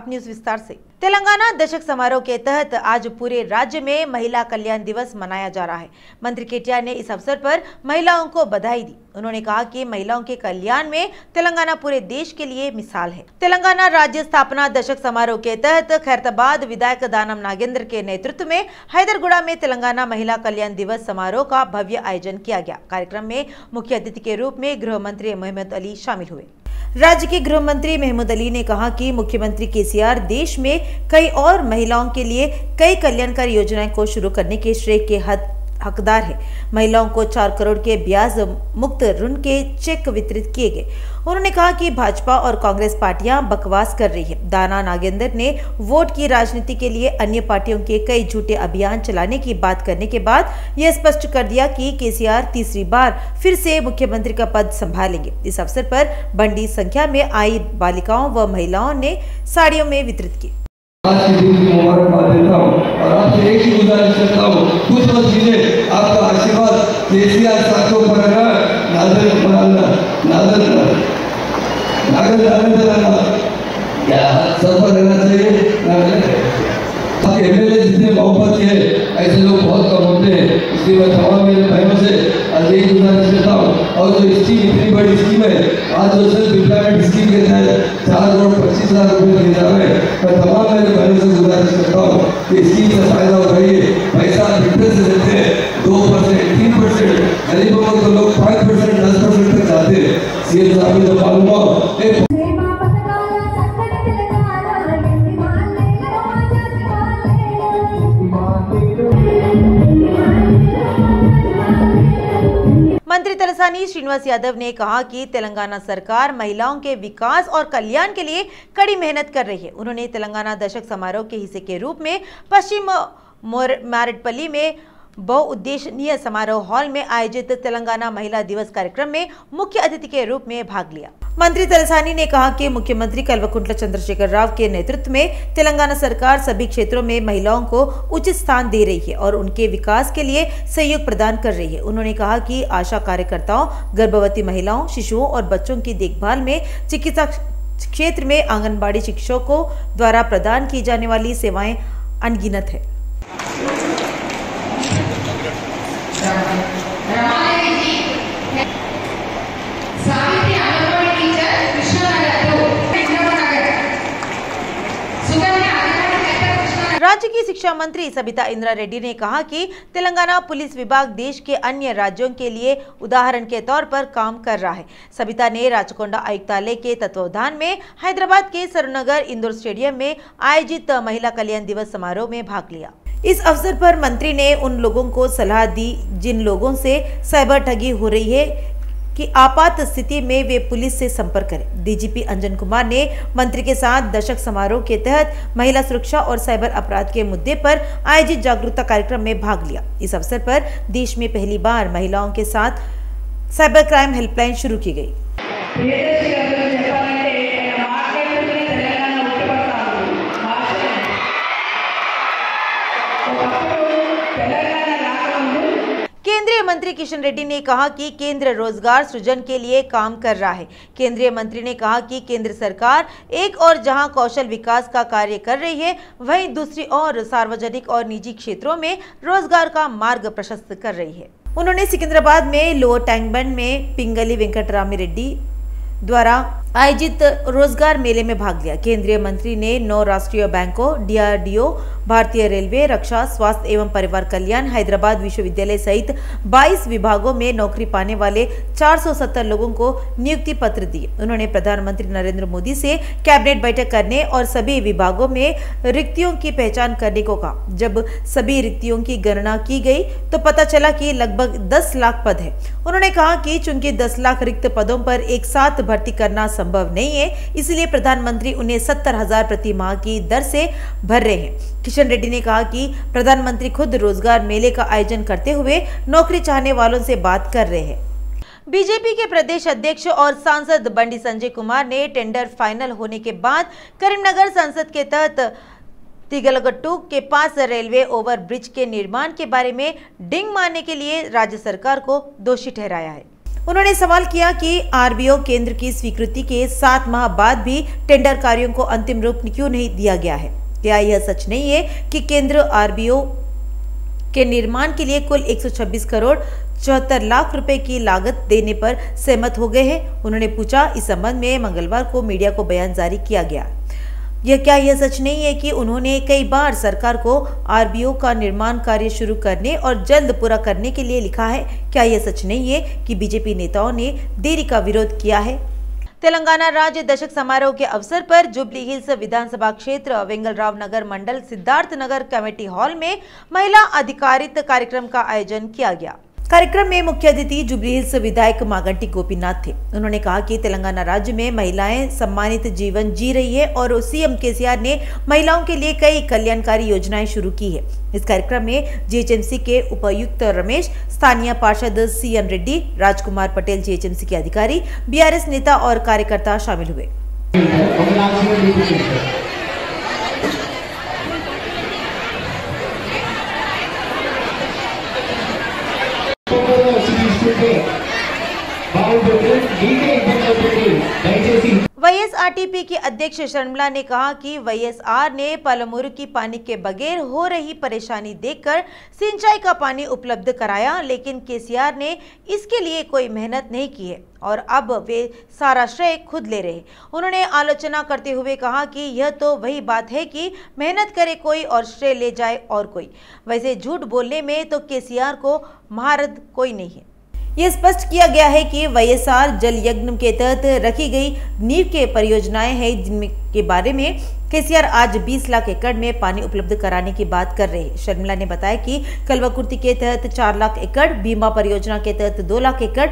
अब न्यूज़ विस्तार से। तेलंगाना दशक समारोह के तहत आज पूरे राज्य में महिला कल्याण दिवस मनाया जा रहा है। मंत्री केटीआर ने इस अवसर पर महिलाओं को बधाई दी। उन्होंने कहा कि महिलाओं के कल्याण में तेलंगाना पूरे देश के लिए मिसाल है। तेलंगाना राज्य स्थापना दशक समारोह के तहत खैरताबाद विधायक दानम नागेंद्र के नेतृत्व में हैदरगुड़ा में तेलंगाना महिला कल्याण दिवस समारोह का भव्य आयोजन किया गया। कार्यक्रम में मुख्य अतिथि के रूप में गृह मंत्री मोहम्मद अली शामिल हुए। राज्य के गृह मंत्री महमूद अली ने कहा कि मुख्यमंत्री केसीआर देश में कई और महिलाओं के लिए कई कल्याणकारी योजनाएँ को शुरू करने के श्रेय के हद हकदार है। महिलाओं को चार करोड़ के ब्याज मुक्त ऋण के चेक वितरित किए गए। उन्होंने कहा कि भाजपा और कांग्रेस पार्टियाँ बकवास कर रही है। दाना नागेंद्र ने वोट की राजनीति के लिए अन्य पार्टियों के कई झूठे अभियान चलाने की बात करने के बाद यह स्पष्ट कर दिया कि केसीआर तीसरी बार फिर से मुख्यमंत्री का पद संभालेंगे। इस अवसर पर बड़ी संख्या में आई बालिकाओं व महिलाओं ने साड़ियों में वितरित की आज के दिन की मुबारकबाद देता हूँ। और आपसे एक ही गुजारिश करता हूँ कुछ मत कीजिए। आपका आशीर्वाद केसीआर साथियों पर है। नाजर बनाना नाजर नागर नागर रहना क्या सब पर रहना चाहिए? बाकी एमएलए जितने मोहब्बत के ऐसे लोग बहुत कम होते हैं। इसलिए मैं तमाम मेरे भाइयों से आज यही गुजारिश करता हूँ और जो स्कीम, इतनी बड़ी स्कीम है, आज जो तलसानी यादव ने कहा कि तेलंगाना सरकार महिलाओं के विकास और कल्याण के लिए कड़ी मेहनत कर रही है। उन्होंने तेलंगाना दशक समारोह के हिस्से के रूप में पश्चिम मोर- में बहुउद्देशनीय समारोह हॉल में आयोजित तेलंगाना महिला दिवस कार्यक्रम में मुख्य अतिथि के रूप में भाग लिया। मंत्री तलसानी ने कहा कि मुख्यमंत्री कल्वकुंटला चंद्रशेखर राव के नेतृत्व में तेलंगाना सरकार सभी क्षेत्रों में महिलाओं को उचित स्थान दे रही है और उनके विकास के लिए सहयोग प्रदान कर रही है। उन्होंने कहा कि आशा कार्यकर्ताओं, गर्भवती महिलाओं, शिशुओं और बच्चों की देखभाल में चिकित्सा क्षेत्र में आंगनबाड़ी शिक्षकों द्वारा प्रदान की जाने वाली सेवाएँ अनगिनत है। राज्य की शिक्षा मंत्री सबिता इंदिरा रेड्डी ने कहा कि तेलंगाना पुलिस विभाग देश के अन्य राज्यों के लिए उदाहरण के तौर पर काम कर रहा है। सबिता ने राजकोंडा आयुक्तालय के तत्वावधान में हैदराबाद के सरुनगर इंदौर स्टेडियम में आयोजित महिला कल्याण दिवस समारोह में भाग लिया। इस अवसर पर मंत्री ने उन लोगों को सलाह दी जिन लोगों से साइबर ठगी हो रही है कि आपात स्थिति में वे पुलिस से संपर्क करें। डीजीपी अंजन कुमार ने मंत्री के साथ दशक समारोह के तहत महिला सुरक्षा और साइबर अपराध के मुद्दे पर आयोजित जागरूकता कार्यक्रम में भाग लिया। इस अवसर पर देश में पहली बार महिलाओं के साथ साइबर क्राइम हेल्पलाइन शुरू की गई। मंत्री किशन रेड्डी ने कहा कि केंद्र रोज़गार सृजन के लिए काम कर रहा है। केंद्रीय मंत्री ने कहा कि केंद्र सरकार एक और जहाँ कौशल विकास का कार्य कर रही है, वहीं दूसरी ओर सार्वजनिक और निजी क्षेत्रों में रोज़गार का मार्ग प्रशस्त कर रही है। उन्होंने सिकंदराबाद में लोअर टैंकबंड में पिंगली वेंकटरामी रेड्डी द्वारा आयोजित रोज़गार मेले में भाग लिया। केंद्रीय मंत्री ने नौ राष्ट्रीय बैंकों, डीआरडीओ, भारतीय रेलवे, रक्षा, स्वास्थ्य एवं परिवार कल्याण, हैदराबाद विश्वविद्यालय सहित 22 विभागों में नौकरी पाने वाले 470 लोगों को नियुक्ति पत्र दिए। उन्होंने प्रधानमंत्री नरेंद्र मोदी से कैबिनेट बैठक करने और सभी विभागों में रिक्तियों की पहचान करने को कहा। जब सभी रिक्तियों की गणना की गई तो पता चला कि लगभग 10 लाख पद है। उन्होंने कहा कि चूँकि 10 लाख रिक्त पदों पर एक साथ भर्ती करना संभव नहीं है, इसलिए प्रधानमंत्री उन्हें सत्तर हज़ार प्रति माह की दर से भर रहे हैं। किशन रेड्डी ने कहा कि प्रधानमंत्री खुद रोज़गार मेले का आयोजन करते हुए नौकरी चाहने वालों से बात कर रहे हैं। बीजेपी के प्रदेश अध्यक्ष और सांसद बंडी संजय कुमार ने टेंडर फाइनल होने के बाद करीमनगर संसद के तहत तिगलगट्टू के पास रेलवे ओवरब्रिज के निर्माण के बारे में डिंग मारने के लिए राज्य सरकार को दोषी ठहराया है। उन्होंने सवाल किया कि आरबीओ केंद्र की स्वीकृति के सात माह बाद भी टेंडर कार्यों को अंतिम रूप क्यों नहीं दिया गया है? क्या यह सच नहीं है कि केंद्र आरबीओ के निर्माण के लिए कुल 126 करोड़ चौहत्तर लाख रुपए की लागत देने पर सहमत हो गए हैं? उन्होंने पूछा, इस संबंध में मंगलवार को मीडिया को बयान जारी किया गया। यह क्या यह सच नहीं है कि उन्होंने कई बार सरकार को आरबीओ का निर्माण कार्य शुरू करने और जल्द पूरा करने के लिए लिखा है? क्या यह सच नहीं है कि बीजेपी नेताओं ने देरी का विरोध किया है? तेलंगाना राज्य दशक समारोह के अवसर पर जुबली हिल्स विधानसभा क्षेत्र, वेंगलराव नगर मंडल, सिद्धार्थ नगर कमेटी हॉल में महिला अधिकारित कार्यक्रम का आयोजन किया गया। कार्यक्रम में मुख्य अतिथि जुबली हिल्स विधायक मागंटी गोपीनाथ थे। उन्होंने कहा कि तेलंगाना राज्य में महिलाएँ सम्मानित जीवन जी रही है और सीएम केसीआर ने महिलाओं के लिए कई कल्याणकारी योजनाएँ शुरू की है। इस कार्यक्रम में जीएचएमसी के उपायुक्त रमेश, स्थानीय पार्षद C CN Reddy, Rajkumar Patel GHMC के अधिकारी, बीआरएस नेता और कार्यकर्ता शामिल हुए। वाईएसआरटीपी की अध्यक्ष शर्मिला ने कहा कि वाईएसआर ने पलमुर की पानी के बगैर हो रही परेशानी देखकर सिंचाई का पानी उपलब्ध कराया, लेकिन केसीआर ने इसके लिए कोई मेहनत नहीं की है और अब वे सारा श्रेय खुद ले रहे उन्होंने आलोचना करते हुए कहा कि यह तो वही बात है कि मेहनत करे कोई और श्रेय ले जाए और कोई। वैसे झूठ बोलने में तो केसीआर को महारत कोई नहीं है। ये स्पष्ट किया गया है कि वाईएसआर जल यज्ञ के तहत रखी गई नींव के परियोजनाएँ हैं, जिनमें के बारे में केसीआर आज 20 लाख एकड़ में पानी उपलब्ध कराने की बात कर रहे शर्मिला ने बताया कि कलवाकुर्ती के तहत 4 लाख एकड़ भीमा परियोजना के तहत 2 लाख एकड़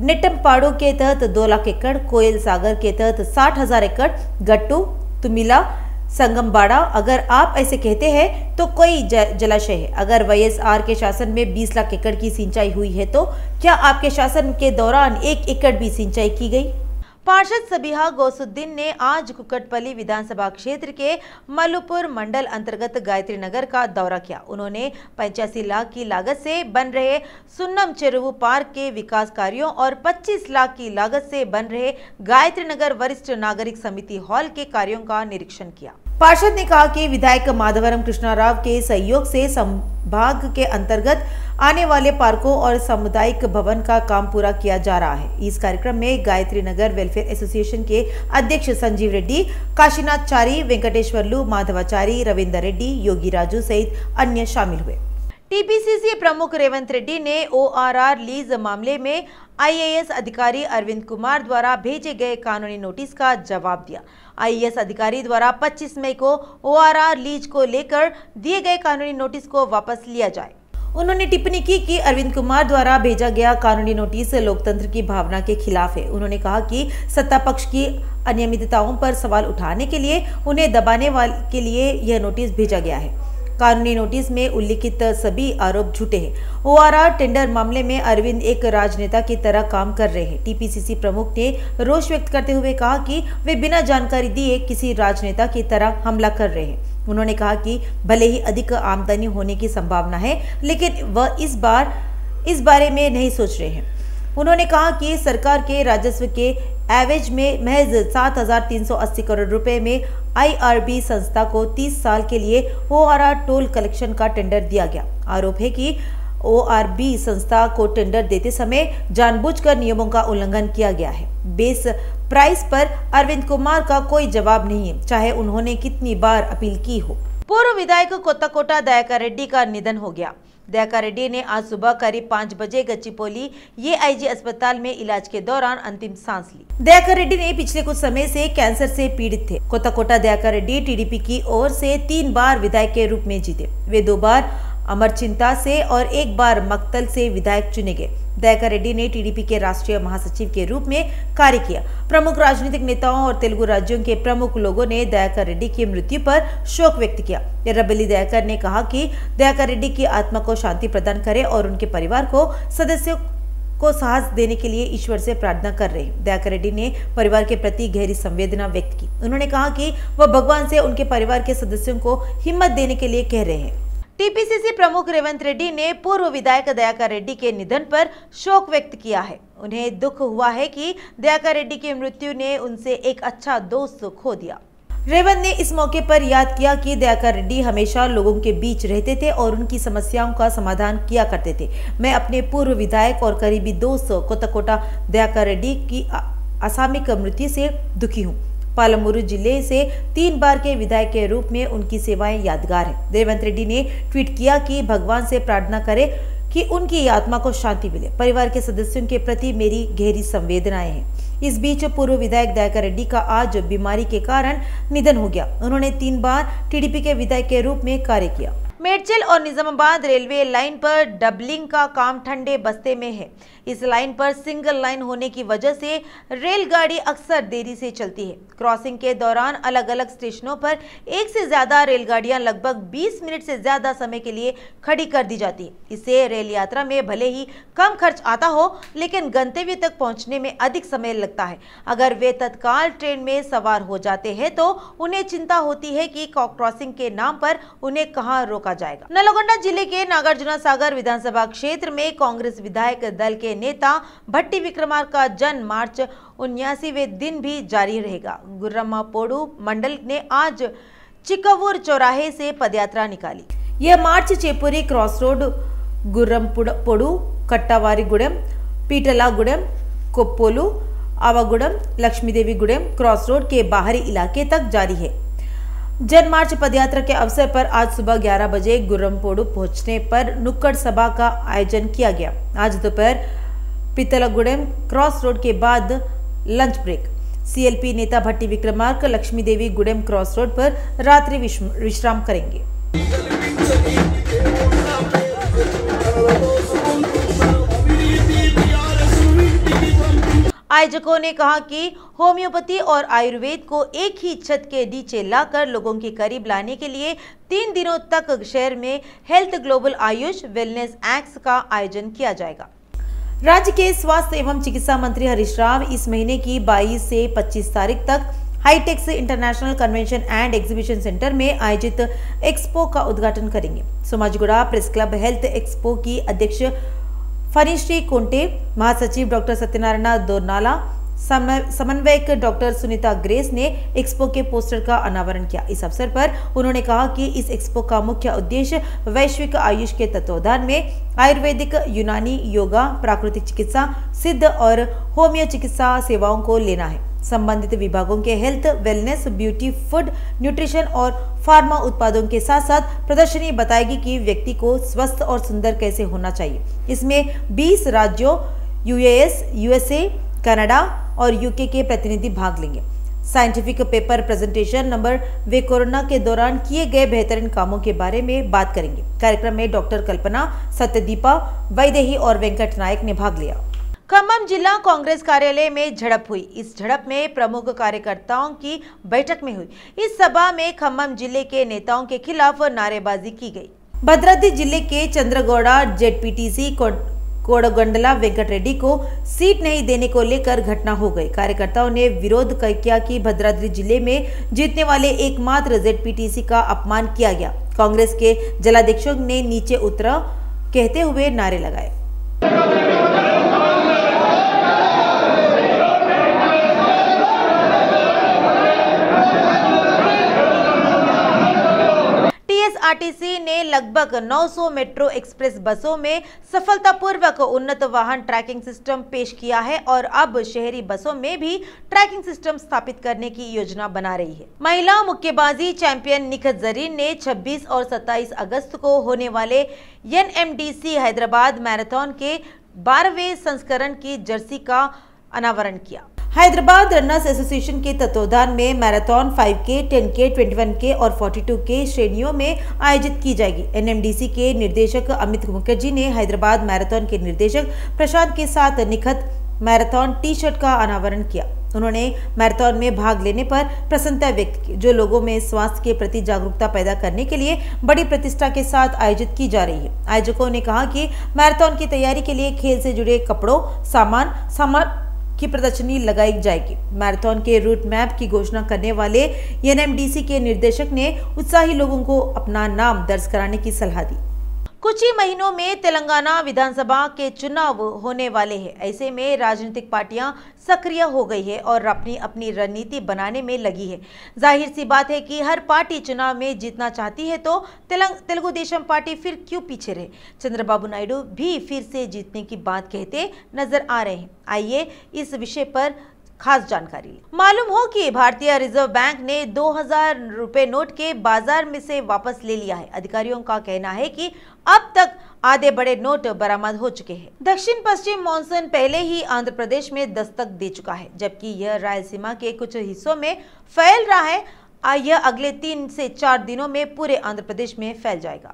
निटमपाड़ो के तहत 2 लाख एकड़, कोयल सागर के तहत साठ हज़ार एकड़, गट्टू, तुमिला संगमबाड़ा, अगर आप ऐसे कहते हैं तो कोई जलाशय है। अगर वाईएसआर के शासन में 20 लाख एकड़ की सिंचाई हुई है तो क्या आपके शासन के दौरान एक एकड़ भी सिंचाई की गई? पार्षद सबिहा गौसुद्दीन ने आज कुकटपली विधानसभा क्षेत्र के मलुपुर मंडल अंतर्गत गायत्री नगर का दौरा किया। उन्होंने पचासी लाख की लागत से बन रहे सुन्नम चेरुवु पार्क के विकास कार्यों और 25 लाख की लागत से बन रहे गायत्री नगर वरिष्ठ नागरिक समिति हॉल के कार्यों का निरीक्षण किया। पार्षद ने कहा कि विधायक माधवरम कृष्णाराव के सहयोग से संभाग के अंतर्गत आने वाले पार्कों और सामुदायिक भवन का काम पूरा किया जा रहा है। इस कार्यक्रम में गायत्री नगर वेलफेयर एसोसिएशन के अध्यक्ष संजीव रेड्डी, काशीनाथ चारी वेंकटेश्वरलू माधवाचारी, रविंदर रेड्डी, योगी राजू सहित अन्य शामिल हुए। टीपीसीसी प्रमुख रेवंत रेड्डी ने ओआरआर लीज मामले में आईएएस अधिकारी अरविंद कुमार द्वारा भेजे गए कानूनी नोटिस का जवाब दिया। आईएएस अधिकारी द्वारा 25 मई को ओआरआर लीज को लेकर दिए गए कानूनी नोटिस को वापस लिया जाए। उन्होंने टिप्पणी की कि अरविंद कुमार द्वारा भेजा गया कानूनी नोटिस लोकतंत्र की भावना के खिलाफ है। उन्होंने कहा कि सत्ता पक्ष की अनियमितताओं पर सवाल उठाने के लिए, उन्हें दबाने वाले, के लिए यह नोटिस भेजा गया है। कानूनी नोटिस में उल्लिखित सभी आरोप झूठे हैं। ओआरआर टेंडर मामले में अरविंद एक राजनेता की तरह काम कर रहे हैं। टीपीसीसी प्रमुख ने रोष व्यक्त करते हुए कहा कि वे बिना जानकारी दिए किसी राजनेता की तरह हमला कर रहे हैं। उन्होंने कहा कि भले ही अधिक आमदनी होने की संभावना है, लेकिन वह इस बार, इस बारे में नहीं सोच रहे हैं। उन्होंने कहा कि सरकार के राजस्व के एवरेज में महज 7,380 करोड़ रुपए में आईआरबी संस्था को 30 साल के लिए ओआरआर टोल कलेक्शन का टेंडर दिया गया। आरोप है कि ओआरबी संस्था को टेंडर देते समय जानबूझकर नियमों का उल्लंघन किया गया है। बेस प्राइस पर अरविंद कुमार का कोई जवाब नहीं है चाहे उन्होंने कितनी बार अपील की हो। पूर्व विधायक कोत्ताकोटा दयाकर रेड्डी का निधन हो गया। दयाकर रेड्डी ने आज सुबह करीब पाँच बजे गच्चीपोली ये अस्पताल में इलाज के दौरान अंतिम सांस ली। दयाकर रेड्डी ने पिछले कुछ समय से कैंसर से पीड़ित थे। कोताकोटा दयाकर रेड्डी टीडीपी की ओर से तीन बार विधायक के रूप में जीते। वे दो बार अमर चिंता से और एक बार मक्तल से विधायक चुने गए। दयाकर रेड्डी ने टीडीपी के राष्ट्रीय महासचिव के रूप में कार्य किया। प्रमुख राजनीतिक नेताओं और तेलुगु राज्यों के प्रमुख लोगों ने दयाकर रेड्डी की मृत्यु पर शोक व्यक्त किया। एर्रबेली दयाकर ने कहा कि दयाकर रेड्डी की आत्मा को शांति प्रदान करे और उनके परिवार को सदस्यों को साहस देने के लिए ईश्वर से प्रार्थना कर रहे दयाकर रेड्डी ने परिवार के प्रति गहरी संवेदना व्यक्त की। उन्होंने कहा कि वह भगवान से उनके परिवार के सदस्यों को हिम्मत देने के लिए कह रहे हैं। टीपीसीसी प्रमुख रेवंत रेड्डी ने पूर्व विधायक दयाकर रेड्डी के निधन पर शोक व्यक्त किया है। उन्हें दुख हुआ है कि दयाकर रेड्डी की मृत्यु ने उनसे एक अच्छा दोस्त खो दिया। रेवंत ने इस मौके पर याद किया कि दयाकर रेड्डी हमेशा लोगों के बीच रहते थे और उनकी समस्याओं का समाधान किया करते थे। मैं अपने पूर्व विधायक और करीबी दोस्त कोतकोटा दयाकर रेड्डी की असामिक मृत्यु से दुखी हूँ। पालमूरू ज़िले से तीन बार के विधायक के रूप में उनकी सेवाएँ यादगार है। देवंत रेड्डी ने ट्वीट किया कि भगवान से प्रार्थना करें कि उनकी आत्मा को शांति मिले। परिवार के सदस्यों के प्रति मेरी गहरी संवेदनाएँ हैं। इस बीच पूर्व विधायक दयाकर रेड्डी का आज बीमारी के कारण निधन हो गया। उन्होंने तीन बार टीडीपी के विधायक के रूप में कार्य किया। मेडचल और निजामाबाद रेलवे लाइन पर डबलिंग का काम ठंडे बस्ते में है। इस लाइन पर सिंगल लाइन होने की वजह से रेलगाड़ी अक्सर देरी से चलती है। क्रॉसिंग के दौरान अलग अलग स्टेशनों पर एक से ज़्यादा रेलगाड़ियाँ लगभग 20 मिनट से ज़्यादा समय के लिए खड़ी कर दी जाती है। इससे रेल यात्रा में भले ही कम खर्च आता हो, लेकिन गंतव्य तक पहुँचने में अधिक समय लगता है। अगर वे तत्काल ट्रेन में सवार हो जाते हैं तो उन्हें चिंता होती है कि क्रॉसिंग के नाम पर उन्हें कहाँ रोका जाएगा। नलगोंडा ज़िले के नागार्जुना सागर विधानसभा क्षेत्र में कांग्रेस विधायक दल के नेता भट्टी विक्रमार का जन मार्च उन्यासीवे दिन भी जारी रहेगा। गुर्रम्मा पोडू मंडल ने आज चिकवूर चौराहे से पदयात्रा निकाली। यह मार्च Chepuri cross road Gurram Podu Kattavarigudem, Peetlagudem, Koppolu, Avagudem Lakshmidevi Gudem cross road के बाहरी इलाके तक जारी है। जन मार्च पदयात्रा के अवसर पर आज सुबह 11 बजे गुरमपोड़ू पहुँचने पर नुक्कड़ सभा का आयोजन किया गया। आज दोपहर पितलगुड़म क्रॉस रोड के बाद लंच ब्रेक। सीएलपी नेता भट्टी विक्रमार्क लक्ष्मी देवी गुड़ेम क्रॉस रोड पर रात्रि विश्राम करेंगे। आयोजकों ने कहा कि होम्योपैथी और आयुर्वेद को एक ही छत के नीचे लाकर लोगों के करीब लाने के लिए तीन दिनों तक शहर में health global Ayush wellness act का आयोजन किया जाएगा। राज्य के स्वास्थ्य एवं चिकित्सा मंत्री हरीश राव इस महीने की 22 से 25 तारीख तक HITEX international convention and exhibition centre में आयोजित एक्सपो का उद्घाटन करेंगे। Somajiguda press club health expo की अध्यक्ष फनीश्री कुंटे महासचिव डॉक्टर सत्यनारायण दोरनाला समन्वयक डॉक्टर सुनीता ग्रेस ने एक्सपो के पोस्टर का अनावरण किया। इस अवसर पर उन्होंने कहा कि इस एक्सपो का मुख्य उद्देश्य वैश्विक आयुष के तत्वाधान में आयुर्वेदिक, यूनानी, योगा, प्राकृतिक चिकित्सा, सिद्ध और होम्यो चिकित्सा सेवाओं को लेना है। संबंधित विभागों के health, wellness, beauty, food, nutrition और फार्मा उत्पादों के साथ साथ प्रदर्शनी बताएगी कि व्यक्ति को स्वस्थ और सुंदर कैसे होना चाहिए। इसमें 20 राज्यों यूएस यूएसए, कनाडा और यूके के प्रतिनिधि भाग लेंगे। साइंटिफिक पेपर प्रेजेंटेशन नंबर वे कोरोना के दौरान किए गए बेहतरीन कामों के बारे में बात करेंगे। कार्यक्रम में डॉक्टर कल्पना, सत्यदीपा, वैदेही और वेंकट नायक ने भाग लिया। खम्भम जिला कांग्रेस कार्यालय में झड़प हुई। इस झड़प में प्रमुख कार्यकर्ताओं की बैठक में हुई। इस सभा में खम्भम ज़िले के नेताओं के खिलाफ नारेबाजी की गई। भद्राद्री ज़िले के चंद्रगौड़ा, जेडपीटीसी कोडगंडला वेंकट रेड्डी को सीट नहीं देने को लेकर घटना हो गई। कार्यकर्ताओं ने विरोध किया कि भद्राद्री ज़िले में जीतने वाले एकमात्र जेडपीटीसी का अपमान किया गया। कांग्रेस के जलाध्यक्षों ने नीचे उतरा, कहते हुए नारे लगाए। टीएसआरटीसी ने लगभग 900 मेट्रो एक्सप्रेस बसों में सफलतापूर्वक उन्नत वाहन ट्रैकिंग सिस्टम पेश किया है और अब शहरी बसों में भी ट्रैकिंग सिस्टम स्थापित करने की योजना बना रही है। महिला मुक्केबाजी चैंपियन निखत जरीन ने 26 और 27 अगस्त को होने वाले एनएमडीसी हैदराबाद मैराथन के बारहवें संस्करण की जर्सी का अनावरण किया। हैदराबाद रनर्स एसोसिएशन के तत्वावधान में मैराथन 5K, 10K, 21K और 42K श्रेणियों में आयोजित की जाएगी। एनएमडीसी के निर्देशक अमित मुखर्जी ने हैदराबाद मैराथन के निर्देशक प्रशांत के साथ निखत मैराथन टी शर्ट का अनावरण किया। उन्होंने मैराथन में भाग लेने पर प्रसन्नता व्यक्त की जो लोगों में स्वास्थ्य के प्रति जागरूकता पैदा करने के लिए बड़ी प्रतिष्ठा के साथ आयोजित की जा रही है। आयोजकों ने कहा कि मैराथन की तैयारी के लिए खेल से जुड़े कपड़ों सामान सामान की प्रदर्शनी लगाई जाएगी। मैराथन के रूट मैप की घोषणा करने वाले एनएमडीसी के निर्देशक ने उत्साही लोगों को अपना नाम दर्ज कराने की सलाह दी। कुछ ही महीनों में तेलंगाना विधानसभा के चुनाव होने वाले हैं। ऐसे में राजनीतिक पार्टियाँ सक्रिय हो गई है और अपनी अपनी रणनीति बनाने में लगी है। ज़ाहिर सी बात है कि हर पार्टी चुनाव में जीतना चाहती है तो तेलंग, तेलुगु देशम पार्टी फिर क्यों पीछे रहे? चंद्रबाबू नायडू भी फिर से जीतने की बात कहते नज़र आ रहे हैं। आइए इस विषय पर खास जानकारी। मालूम हो कि भारतीय रिज़र्व बैंक ने 2000 रुपए नोट के बाज़ार में से वापस ले लिया है। अधिकारियों का कहना है कि अब तक आधे बड़े नोट बरामद हो चुके हैं। दक्षिण पश्चिम मानसून पहले ही आंध्र प्रदेश में दस्तक दे चुका है, जबकि यह रायलसीमा के कुछ हिस्सों में फैल रहा है। यह अगले तीन से चार दिनों में पूरे आंध्र प्रदेश में फैल जाएगा।